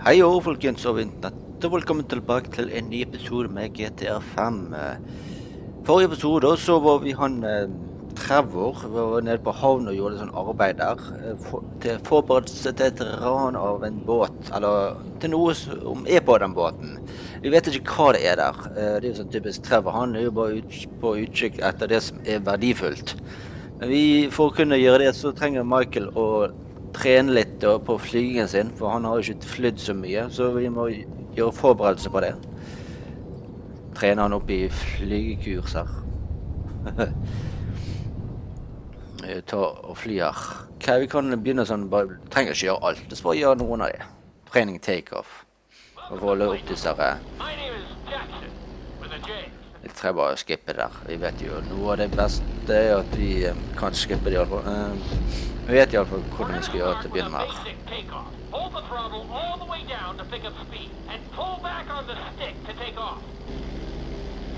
Hei og folkens over internett, og velkommen tilbake til en ny episode med GTR5. Forrige episode så var vi han eh, Trevor vi var nede på havn og gjorde sånn arbeid der. eh, til forberedelse til et ran av en båt, eller til noe som er på den båten. Vi vet ikke hva det er der. Eh, det er sånn typisk Trevor. Han er jo bare på utkikk etter det som er verdifullt. Men vi, for å kunne gjøre det, så trenger Michael å trene litt på flygingen sin, for han har jo ikke flydd så mye, så vi må gjøre forberedelser på det. Trene han opp i flygekurser. Eh, Ta og fly her. Okay, vi kan begynne sånn, bare, trenger ikke gjøre alt, så bare gjøre noen av det. Trening takeoff. Og få opp disse eh, jeg trenger bare å skippe der. Vi vet jo noe av det beste er at vi eh, kan skippe det iallfall. Uh, vi vet iallfall hvordan vi skal gjøre til å begynne med. her.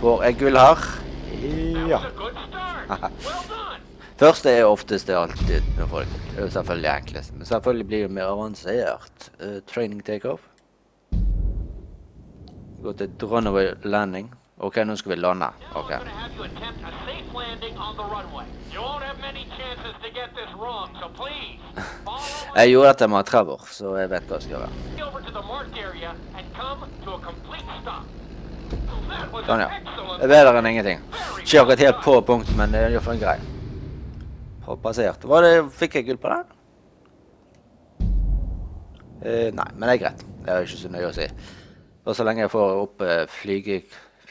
Får jeg gull her? Ja. Første er oftest det alltid med folk. Det er selvfølgelig enklest. Men selvfølgelig blir det mer avansert. Uh, training takeoff. Gå til runaway landing. OK, nå skal vi lande. OK. Jeg gjorde dette med Trevor, så jeg vet hva jeg skal gjøre. Sånn, ja. Det er bedre enn ingenting. Ikke akkurat helt på punkt, men det er iallfall grei. Passert. Var det, fikk jeg gull på den? Eh, nei, men det er greit. Det er ikke så nøye å si. Og så lenge jeg får opp eh, flyge,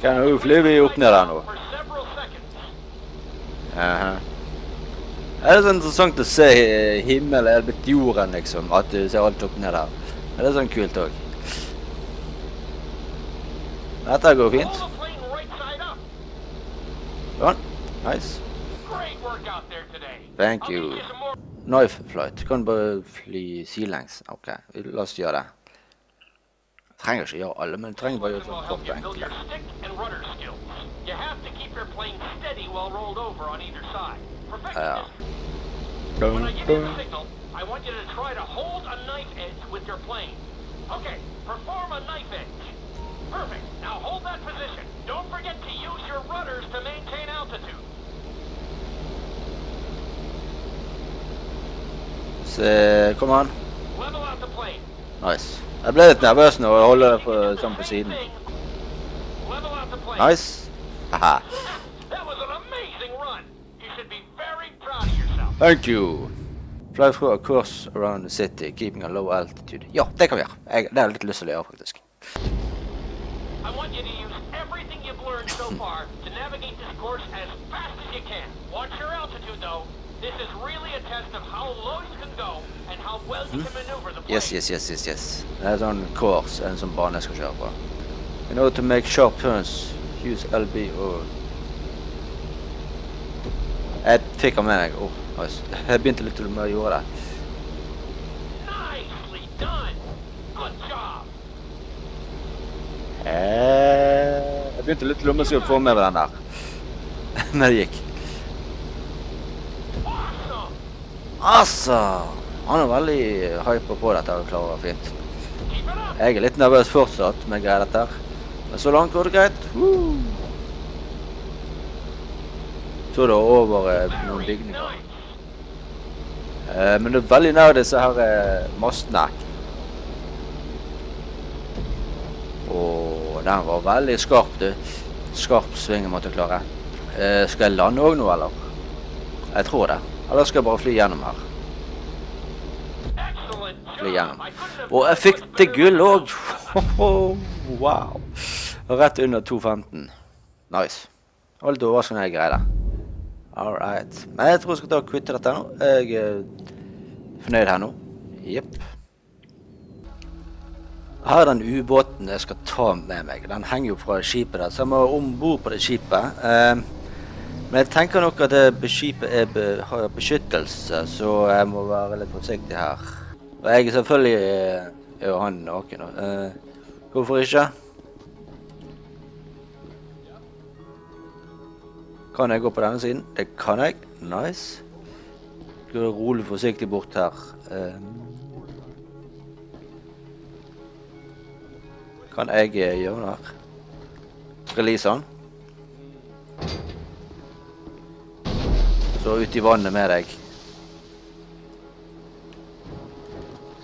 Kan jo fly vi opp ned her nå. For several seconds. Aha. Det er så interessant å se himmelen er blitt jorden, liksom. At du ser alt opp ned her. Det er sånn kult òg. Dette går fint. Sånn. Nice. Thank you Knife flight. Kan bare fly sidelengs. OK, la oss gjøre det. Jeg trenger ikke gjøre alle, men jeg trenger bare gjøre sånn kort you og enkelt. stick and rudder skills. You have to keep your plane steady while rolled over on either side. Perfect Ja. this. When I give you the signal, I want you to try to hold a knife edge with your plane. Okay, perform a knife edge. Perfect. Now hold that position. Don't forget to use your rudders to maintain altitude. Kom an. Level out the plane. Nice. Jeg ble litt nervøs nå å holde det på, sånn på siden. Level out the plane. Nice. Haha. That was an amazing run. You should be very proud of yourself. Thank you. Fly through a course around the city, keeping a low altitude. Ja, det kan vi gjøre. Jeg, det har jeg litt lyst til å gjøre, faktisk. I want you to use everything you've learned so far to navigate this course as fast as you can. Watch your altitude, though. This is really a test of how low you can go and how well you can maneuver the plane. Yes, yes, yes, yes, yes. Det er sånn course, en sånn bane jeg skal kjøre på. In order to make sharp turns, use LB og... Jeg fikk han med meg. Oh, nice. Jeg begynte litt med å gjøre det. Nicely done. Good job. Eh, Jeg begynte litt lommeskudd for med den der. Men det gikk. Altså! Han er veldig hyper på dette og klarer det fint. Jeg er litt nervøs fortsatt med greier dette her. Men så langt går det greit. Så er over eh, noen bygninger. Eh, men det er veldig nær disse her eh, mastene. Og den var veldig skarp, du. Skarp sving jeg måtte klare. Eh, skal jeg lande òg nå, eller? Jeg tror det. Eller skal jeg bare fly gjennom her? Fly gjennom. Og jeg fikk til gull òg! Wow. Rett under 2.15. Nice. Det var litt overraskende jeg greide. All right. Men jeg tror jeg skal ta og kvitte dette nå. Jeg er fornøyd her nå. Jepp. Her er den ubåten jeg skal ta med meg. Den henger jo fra skipet der, så jeg må om bord på det skipet. Eh, men jeg tenker nok at skipet be, har beskyttelse, så jeg må være litt forsiktig her. Og jeg selvfølgelig eh, er jo han naken. Uh, hvorfor ikke? Kan jeg gå på denne siden? Det kan jeg. Nice. Gå rolig forsiktig bort her. Uh, kan jeg eh, gjøre noe her? Release han. Så ut i vannet med deg.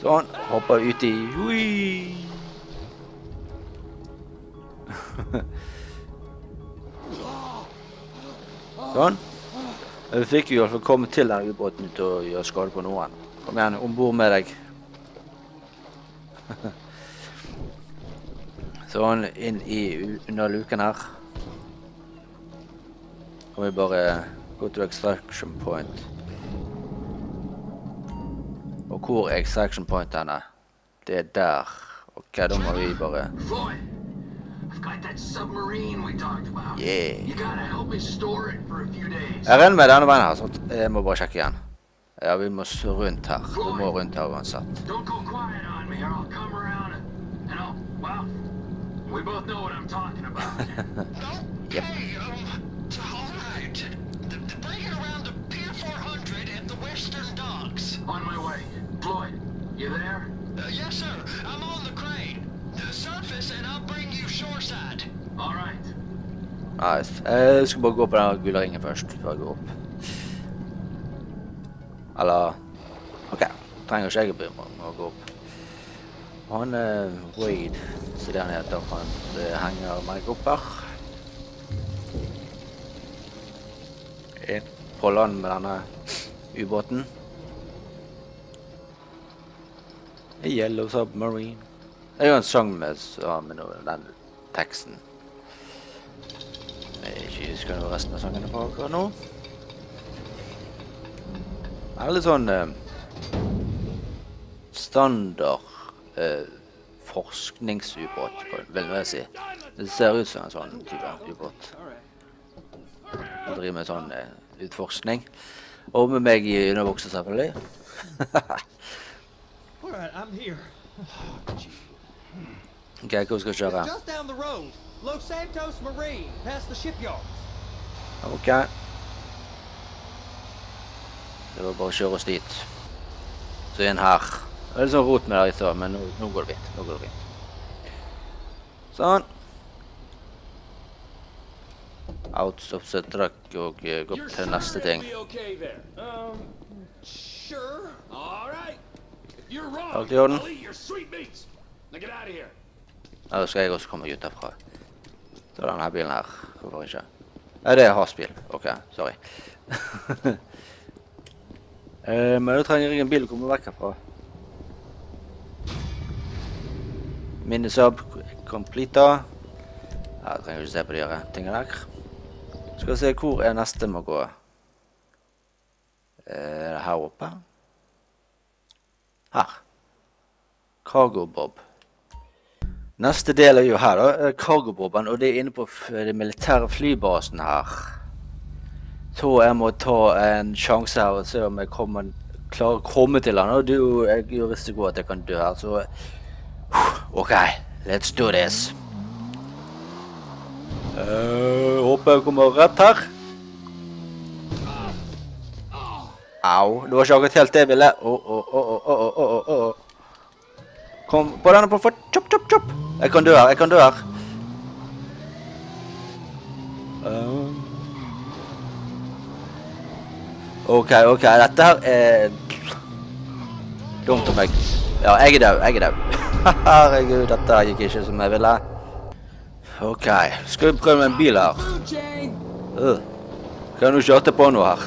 Sånn. Hopper uti. Sånn. Vi fikk jo i hvert fall komme til den ubåten uten å gjøre skade på noen. Kom igjen, om bord med deg. sånn, inn i under luken her. Kan vi bare gå til extraction point. Og hvor er extraction point henne? Det er der. Ok, da må vi bare. Yeah. Jeg renner med denne veien her, så jeg må bare sjekke igjen. Ja, vi må rundt her. Vi må rundt her uansett. Go. Yep. Okay, um, all right. The, the bring it around to Pier 400 at the Western Docks. on my way. Floyd, you there? Uh, yes, sir. I'm on the crane. The surface, and I'll bring you shoreside. All right. Nice. Jeg skal bare gå på den gule ringen først, før jeg går opp. Eller OK. Trenger ikke jeg å bry meg om å gå opp. Han uh, Wade, så det han heter, han henger meg opp her. Inn på land med denne ubåten. A yellow submarine. Det er jo en sang med, ja, med noe- den teksten. Jeg ikke husker hva resten av sangen er på akkurat nå. Det er litt sånn eh, standard eh, forskningsubåt, vil jeg si. Det ser ut som en sånn type ubåt. Jeg driver med sånn eh, utforskning. Og med meg i undervoksen selvfølgelig. Ok, hvor skal vi kjøre? Ok. Det var bare å kjøre oss dit. Så igjen her. Det er litt sånn rot med det i stad, men nå, nå går det fint. Nå går det fint. Sånn. Out of the truck og eh, gå til neste ting. Um, Alt i orden? Here. Eller skal jeg også komme ut derfra? Så er denne bilen her. Hvorfor ikke? Nei, det er hasbil. Ok, sorry. eh, men da trenger jeg en bil å komme vekk herfra. Minisub completa. Ja, jeg trenger ikke se på de her tingene der. Skal vi se hvor er neste må gå. Er det her oppe. Her. Cargo Bob. Neste del er jo her, da. Cargo-boben. og det er inne på den militære flybasen her. Så jeg må ta en sjanse her og se om jeg kommer, klarer å komme til den. Og det er jo, risiko at jeg kan dø her, så OK, let's do this. Eh, håper jeg kommer rett her. Au, det var ikke akkurat helt det jeg ville. Oh, oh, oh, oh, oh, oh, å. Kom på denne på fort. Chop, chop, chop. Jeg kan dø her. Jeg kan dø her. Um. OK, OK. Dette her er dumt av meg. Ja, jeg er død. Jeg er død. Herregud, dette gikk ikke som jeg ville. OK. Skal vi prøve med en bil her? Øh. Kan du kjøre på noe her?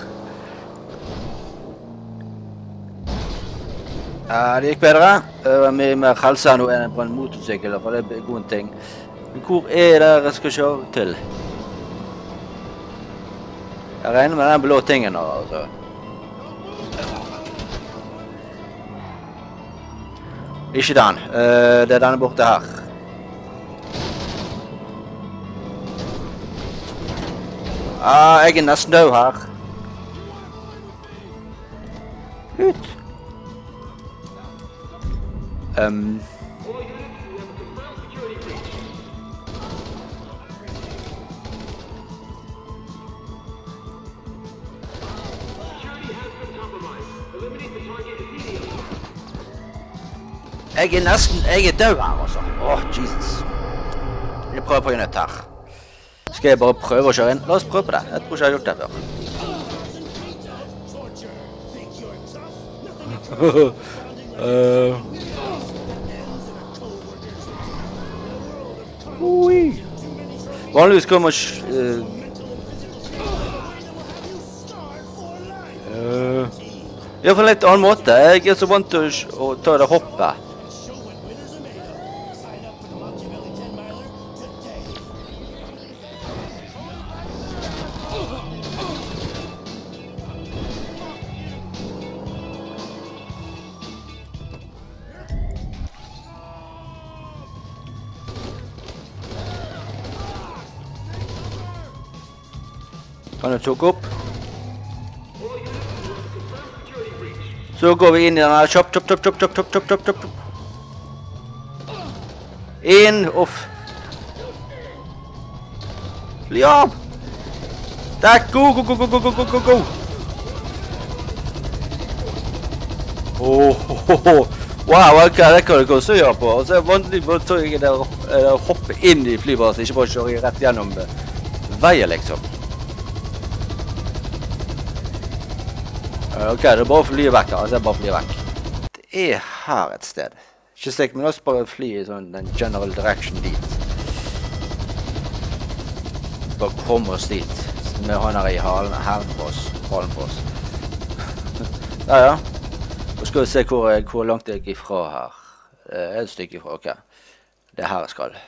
Ja, det gikk bedre. Det var mye mer helse nå enn på en motorsykkel, for det er gode god ting. Men hvor er det jeg skal kjøre til? Jeg regner med den blå tingen nå, altså. Ikke den. Eh, det er denne borte her. Ah, jeg er nesten død her. Ut. Um. Jeg er nesten Jeg er død her, altså. Åh, Jesus. Jeg prøver på nytt her. Skal jeg bare prøve å kjøre inn? La oss prøve på det. Jeg tror ikke jeg har gjort det før. uh. Vanligvis kommer ikke uh, uh, Iallfall en litt annen måte. Jeg er så vant til å ta det hoppet. Jeg tok opp? Så går vi inn i den her. Chop, chop, chop, chop, chop, chop, chop, chop, chop. Inn. Uff. Fly av. Der. Go, go, go, go, go, go, go, go, go. Oh, ho, ho. Wow, ok, det kan du også gjøre på. Altså, så er det vanlig å det hoppe inn i flybasen, ikke bare kjøre rett gjennom eh, veien, liksom. Eh, Ok, det er bare å fly vekk. Altså, det er bare å fly vekk. Det er her et sted. Ikke stikk, men la oss bare fly i sånn den general direction dit. Bare kom oss dit. Med han her i halen, halen på oss. Halen på oss. ja, ja. Nå skal vi se hvor, hvor langt jeg er ifra her. Eh, Et stykke ifra, ok. Det er her jeg skal.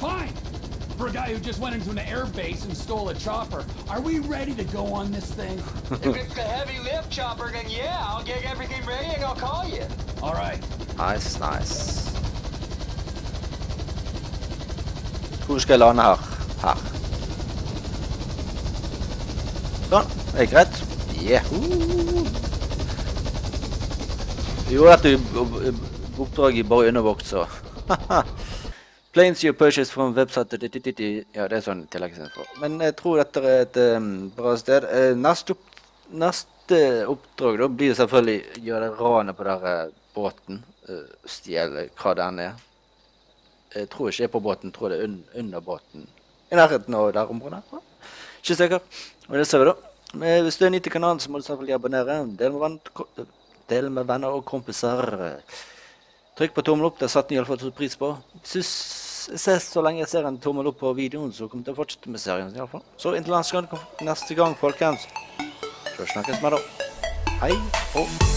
How you. For a guy who just went into an air base and stole a chopper, are we ready to go on this thing? if it's a heavy lift chopper, then yeah, I'll get everything ready and I'll call you. All right. Nice, nice. Hvor skal jeg lande her? Her. Sånn. Er det greit? Yahoo! Vi gjorde dette i- i- oppdraget bare undervåkt, så. Planes you purchase from website Ja, det er sånn tilleggsinfo. Men jeg tror dette er et um, bra sted. Eh, neste, opp, neste oppdrag da blir selvfølgelig å gjøre ranet på den båten. Uh, Stjele hva den er. Jeg tror ikke det er på båten, tror det er un under båten. I nærheten av der området. Ikke sikker. Men det ser vi da. Men hvis du er ny til kanalen, så må du selvfølgelig abonnere. Del med, venn, del med venner og kompiser. Trykk på tommel opp, det satte jeg iallfall stor pris på. Synes, ses så lenge jeg ser en tommel opp på videoen, så kommer jeg til å fortsette med serien. i alle fall. Så inntil neste gang, folkens. Så snakkes vi da. Hei og